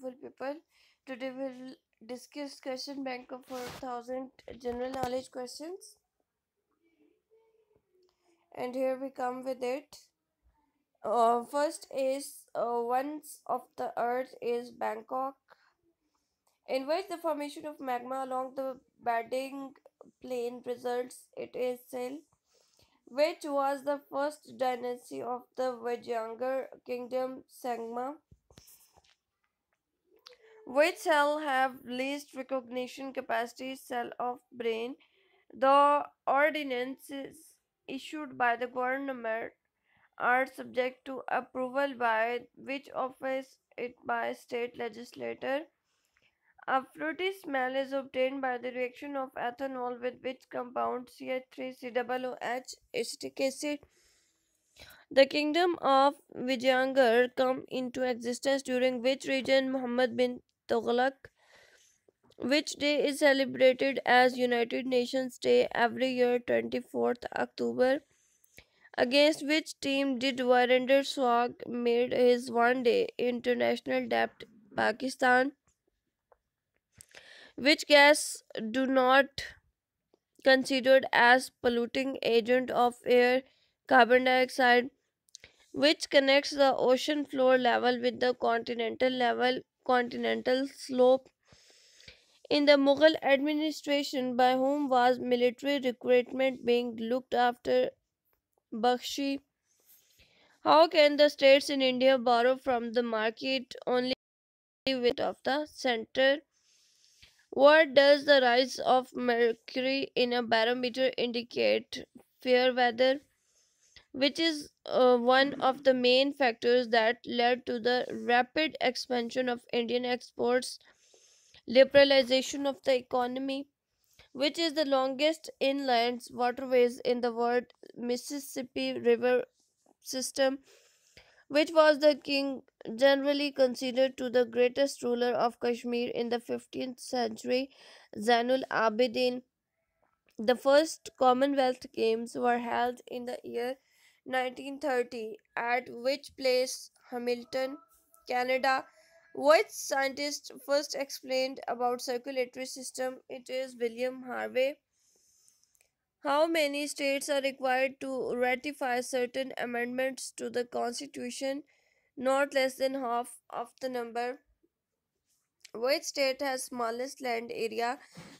beautiful people. Today we'll discuss question bank of 4000 general knowledge questions. And here we come with it. Uh, first is uh, once of the earth is Bangkok, in which the formation of magma along the bedding plane results it is Sill, which was the first dynasty of the Vijayanagara kingdom Sangama which cell have least recognition capacity? Cell of brain. The ordinances issued by the government are subject to approval by which office? It by state legislator. A fruity smell is obtained by the reaction of ethanol with which compound CH3COOH acetic acid. The kingdom of Vijayanagara come into existence during which region? Muhammad bin Tughlaq, which day is celebrated as United Nations Day every year 24th October, against which team did Virender Sehwag made his one-day international debut Pakistan, which gas do not considered as polluting agent of air carbon dioxide? Which connects the ocean floor level with the continental level continental slope in the Mughal administration by whom was military recruitment being looked after Bakshi. How can the states in India borrow from the market only with of the center? What does the rise of mercury in a barometer indicate? Fair weather, which is uh, one of the main factors that led to the rapid expansion of Indian exports, liberalization of the economy, which is the longest inland waterways in the world, Mississippi River system, which was the king generally considered to the greatest ruler of Kashmir in the 15th century, Zainul Abidin. The first Commonwealth Games were held in the year 1930 at which place Hamilton, Canada. Which scientist first explained about circulatory system? It is William Harvey. How many states are required to ratify certain amendments to the constitution? Not less than half of the number. Which state has smallest land area?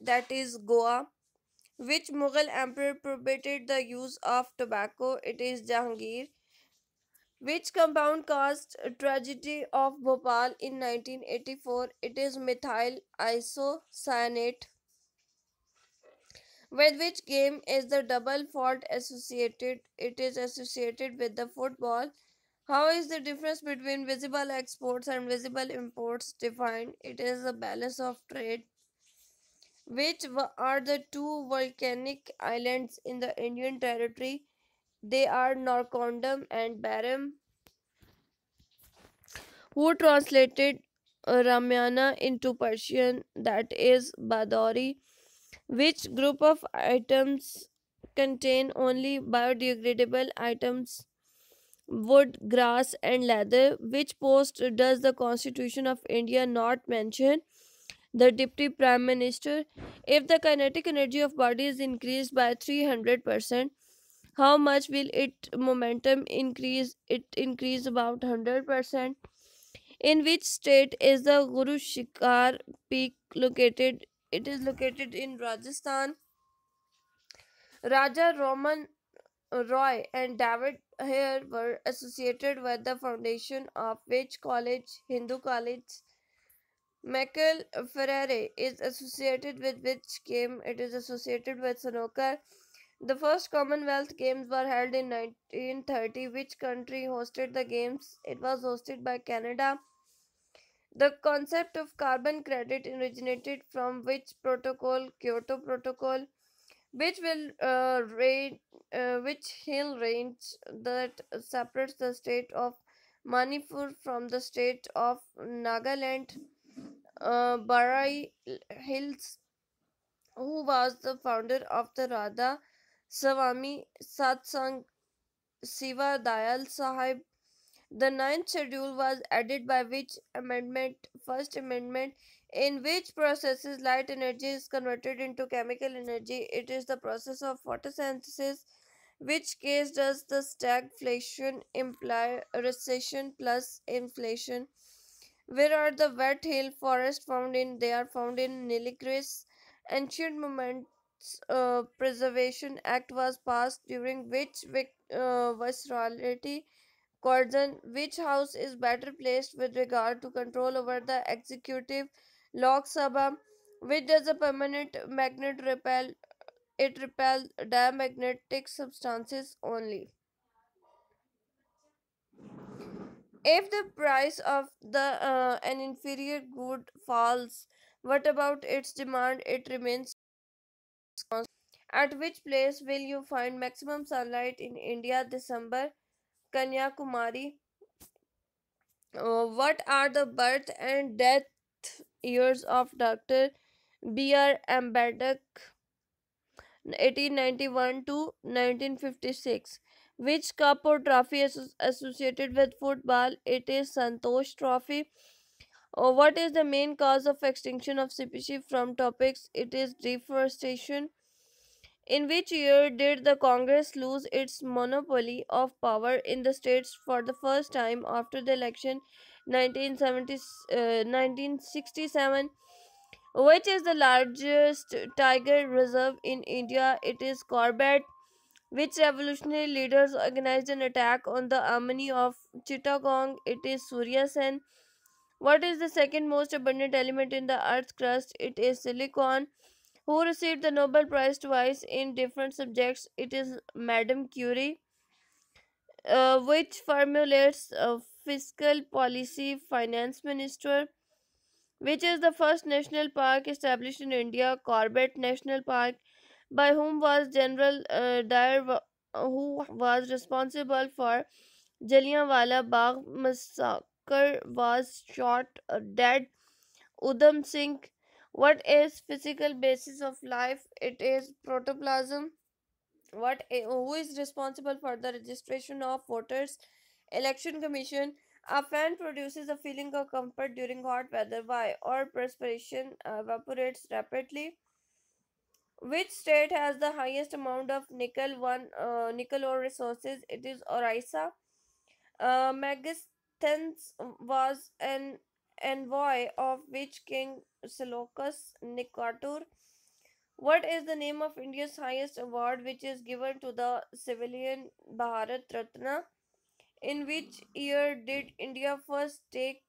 That is Goa. Which Mughal emperor prohibited the use of tobacco? It is Jahangir. Which compound caused tragedy of Bhopal in 1984? It is methyl isocyanate. With which game is the double fault associated? It is associated with the football. How is the difference between visible exports and visible imports defined? It is the balance of trade. Which are the two volcanic islands in the Indian territory? They are Narcondam and Barren. Who translated uh, Ramayana into Persian? That is Badori. Which group of items contain only biodegradable items? Wood, grass, and leather. Which post does the Constitution of India not mention? The deputy prime minister if the kinetic energy of body is increased by 300% how much will it momentum increase it increase about 100% in which state is the guru shikhar peak located? It is located in rajasthan. Raja ram mohan roy and david hare were associated with the foundation of which college? Hindu college Michael Ferreira is associated with which game? It is associated with snooker. The first Commonwealth Games were held in 1930. Which country hosted the games? It was hosted by Canada. The concept of carbon credit originated from which protocol? Kyoto Protocol. Which will uh, range, uh, which hill range that separates the state of Manipur from the state of Nagaland? Uh, Barail Hills, who was the founder of the Radha Swami Satsang Siva Dayal Sahib. The ninth schedule was added by which amendment? First amendment, in which processes light energy is converted into chemical energy. It is the process of photosynthesis. Which case does the stagflation imply recession plus inflation? Where are the wet hill forests found in? They are found in Nilgiris. Ancient Monuments uh, Preservation Act was passed during which uh, viceroyalty Curzon, which house is better placed with regard to control over the executive Lok Sabha, which does a permanent magnet repel? It repels diamagnetic substances only. If the price of the uh, an inferior good falls, what about its demand? It remains constant. At which place will you find maximum sunlight in India? December, Kanyakumari. Uh, what are the birth and death years of Dr. B.R. Ambedkar 1891 to 1956? Which cup or trophy is associated with football? It is Santosh Trophy. Uh, what is the main cause of extinction of species from tropics? It is deforestation. In which year did the Congress lose its monopoly of power in the states for the first time after the election 1970, uh, 1967? Which is the largest tiger reserve in India? It is Corbett. Which revolutionary leaders organized an attack on the army of Chittagong? It is Surya Sen. What is the second most abundant element in the earth's crust? It is silicon who received the Nobel Prize twice in different subjects. It is Madame Curie, uh, which formulates a fiscal policy finance minister, which is the first national park established in India, Corbett National Park, by whom was General uh, Dyer, who was responsible for Jallianwala Bagh massacre, was shot uh, dead Udham Singh. What is physical basis of life? It is protoplasm. What who is responsible for the registration of voters? Election Commission. A fan produces a feeling of comfort during hot weather. Why? Or perspiration evaporates rapidly. Which state has the highest amount of nickel one uh, nickel ore resources? It is Orissa. Uh, Megasthenes was an envoy of which king Seleucus Nicator? What is the name of India's highest award which is given to the civilian Bharat Ratna? In which year did India first take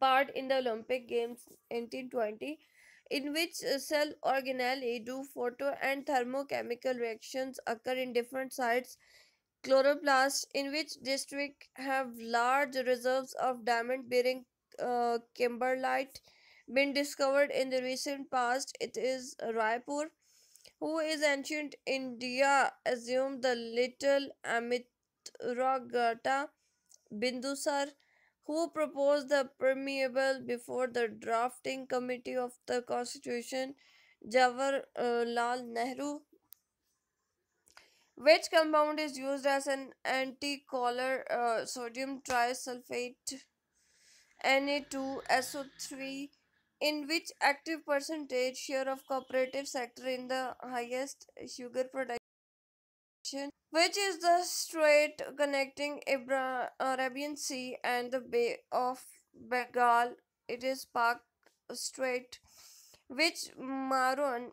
part in the Olympic Games 1920? In which uh, cell organelle do photo and thermochemical reactions occur in different sites. Chloroplasts in which district have large reserves of diamond bearing uh, kimberlite been discovered in the recent past. It is raipur who is ancient india assumed the little amitraghata bindusar who proposed the preamble before the drafting committee of the constitution jawaharlal nehru Which compound is used as an antichlor uh, sodium trisulfate Na2SO3 in which active percentage share of cooperative sector in the highest sugar production which is the strait connecting Ibra- Arabian Sea and the Bay of Bengal it is Palk Strait which Maroon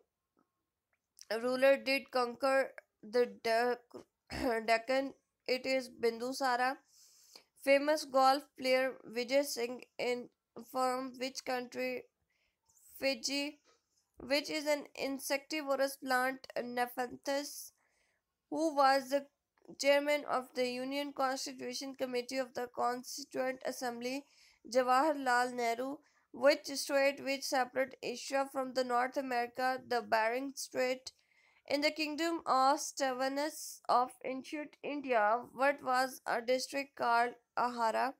ruler did conquer the Dec- Deccan. It is Bindusara. Famous golf player Vijay Singh in from which country? Fiji, which is an insectivorous plant, Nepenthes, who was the chairman of the Union Constitution Committee of the Constituent Assembly, Jawaharlal Nehru, which strait which separate Asia from the North America, the Bering Strait, in the kingdom of Stephanus of ancient India, what was a district called Ahara?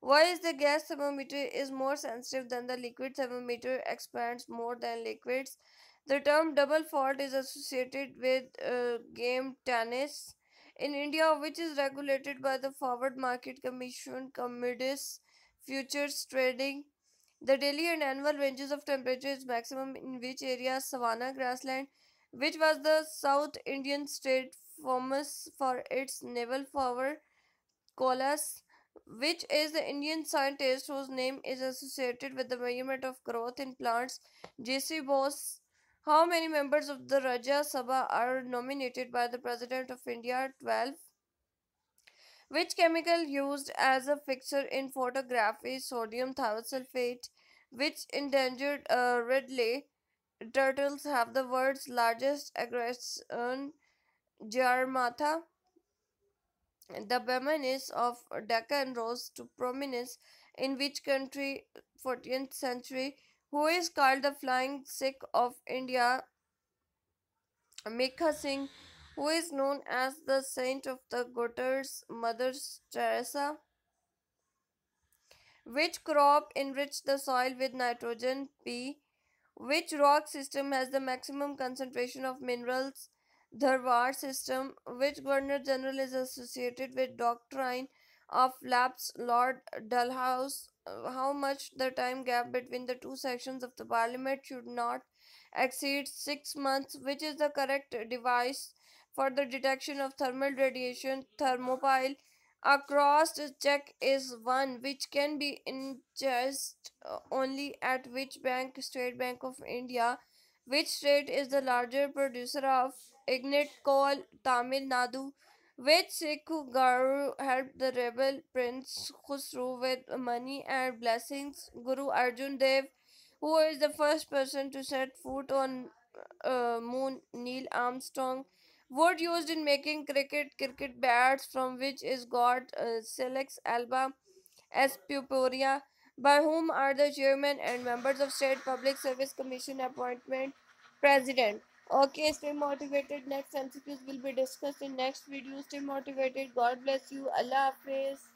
Why is the gas thermometer is more sensitive than the liquid thermometer expands more than liquids? The term double fault is associated with uh, game tennis. in India, which is regulated by the Forward Market Commission, Commodities Futures Trading. The daily and annual ranges of temperature is maximum in which area Savannah grassland, which was the South Indian state famous for its naval power, Cholas, which is the Indian scientist whose name is associated with the measurement of growth in plants, J.C. Bose. How many members of the Rajya Sabha are nominated by the President of India? 12. Which chemical used as a fixer in photography? Sodium thiosulfate. Which endangered uh, red turtles have the world's largest aggression? Gahirmatha? The Bahmanis of Deccan rose to prominence in which country 14th century? Who is called the Flying Sikh of India? Milkha Singh, who is known as the saint of the gutters, Mother Teresa. Which crop enriched the soil with nitrogen? P. Which rock system has the maximum concentration of minerals? Dharwar system. Which Governor General is associated with doctrine of lapse? Lord Dalhousie. How much the time gap between the two sections of the parliament should not exceed six months? Which is the correct device for the detection of thermal radiation? Thermopile. A crossed check is one which can be ingested uh, only at which bank? State Bank of India. Which state is the larger producer of lignite coal? Tamil Nadu. Which Sikh Guru helped the rebel Prince Khusru with money and blessings? Guru Arjun Dev. Who is the first person to set foot on uh, moon? Neil Armstrong. Wood used in making cricket cricket bats from which is got uh, Salix alba as puporia. By whom are the chairman and members of State Public Service Commission appointment? President. Okay, stay motivated. Next MCQs will be discussed in next video. Stay motivated. God bless you. Allah Hafiz.